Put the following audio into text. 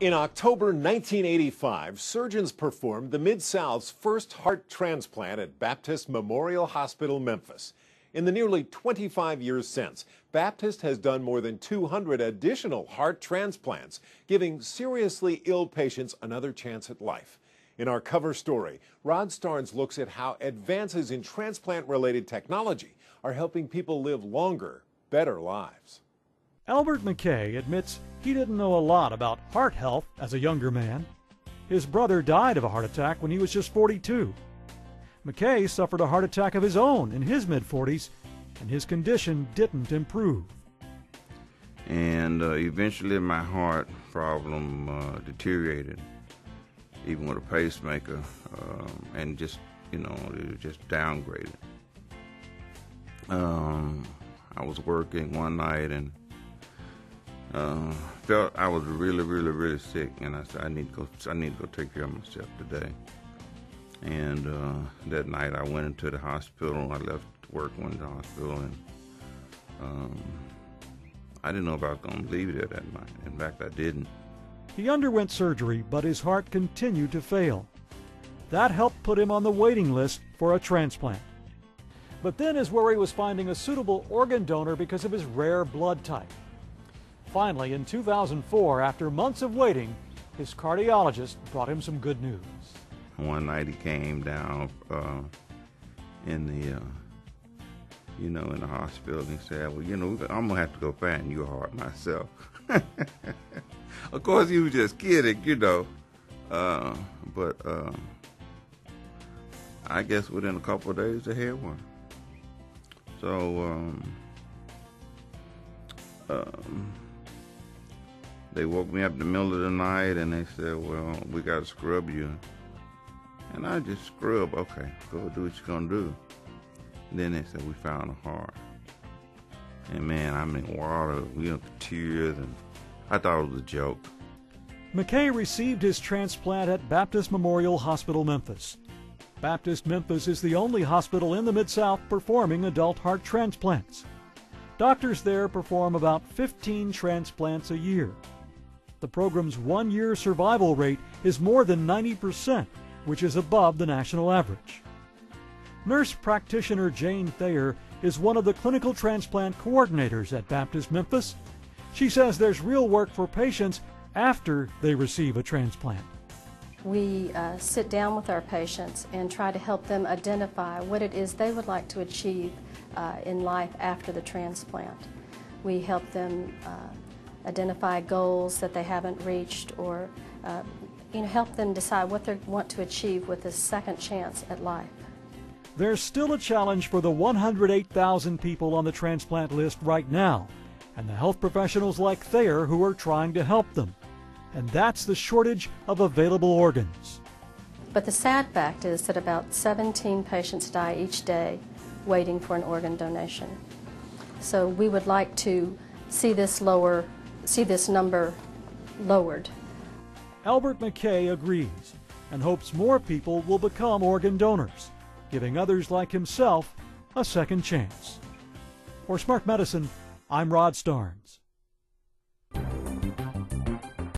In October 1985, surgeons performed the Mid South's first heart transplant at Baptist Memorial Hospital, Memphis. In the nearly 25 years since, Baptist has done more than 200 additional heart transplants, giving seriously ill patients another chance at life. In our cover story, Rod Starnes looks at how advances in transplant related technology are helping people live longer, better lives. Albert McKay admits he didn't know a lot about heart health as a younger man. His brother died of a heart attack when he was just 42. McKay suffered a heart attack of his own in his mid 40s, and his condition didn't improve. And uh, eventually, my heart problem uh, deteriorated, even with a pacemaker, um, and just, you know, it was just downgraded. Um, I was working one night and uh, felt I was really, really, really sick, and I said I need to go. I need to go take care of myself today. And uh, that night, I went into the hospital. I left work, went to the hospital, and um, I didn't know if I was going to leave there that night. In fact, I didn't. He underwent surgery, but his heart continued to fail. That helped put him on the waiting list for a transplant. But then his worry was finding a suitable organ donor because of his rare blood type. Finally, in 2004, after months of waiting, his cardiologist brought him some good news. One night he came down uh, in the, uh, you know, in the hospital and he said, well, you know, I'm going to have to go find your heart myself. of course, he was just kidding, you know. Uh, but uh, I guess within a couple of days, they had one. So, um, um, they woke me up in the middle of the night and they said, well, we got to scrub you. And I just scrub, okay, go do what you're going to do. And then they said, we found a heart. And man, I'm in water, you know, tears, and I thought it was a joke. McKay received his transplant at Baptist Memorial Hospital, Memphis. Baptist Memphis is the only hospital in the Mid South performing adult heart transplants. Doctors there perform about 15 transplants a year. The program's one year survival rate is more than 90%, which is above the national average. Nurse practitioner Jane Thayer is one of the clinical transplant coordinators at Baptist Memphis. She says there's real work for patients after they receive a transplant. We uh, sit down with our patients and try to help them identify what it is they would like to achieve uh, in life after the transplant. We help them uh, identify goals that they haven't reached or uh, you know, help them decide what they want to achieve with this second chance at life. There's still a challenge for the 108,000 people on the transplant list right now, and the health professionals like Thayer who are trying to help them. And that's the shortage of available organs. But the sad fact is that about 17 patients die each day waiting for an organ donation. So we would like to see this lower see this number lowered. Albert McKay agrees and hopes more people will become organ donors, giving others like himself a second chance. For Smart Medicine, I'm Rod Starnes.